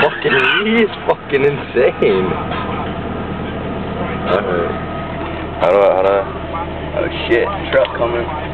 fucking, he is fucking insane. Alright. How do I, how do I? Oh shit, truck coming.